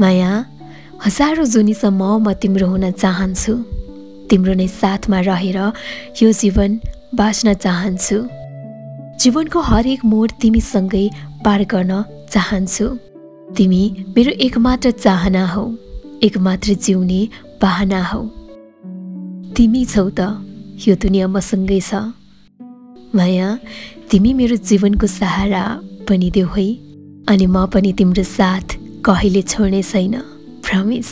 माया हजारौँ जुनीसम्म म तिम्रो हुन चाहन्छु। तिम्रो नै साथमा रहेर यो जीवन बाँच्न चाहन्छु। जीवनको हरेक मोड तिमीसँगै पार गर्न चाहन्छु। तिमी मेरो एकमात्र चाहना हौ एकमात्र जिउने बाहना हौ। तिमी छौ त यो दुनियाँ मसँगै छ। माया तिमी मेरो जीवनको सहारा बनिदेऊ है अनि म पनि तिम्रो साथ कहिले छोड्ने छैन प्रमिस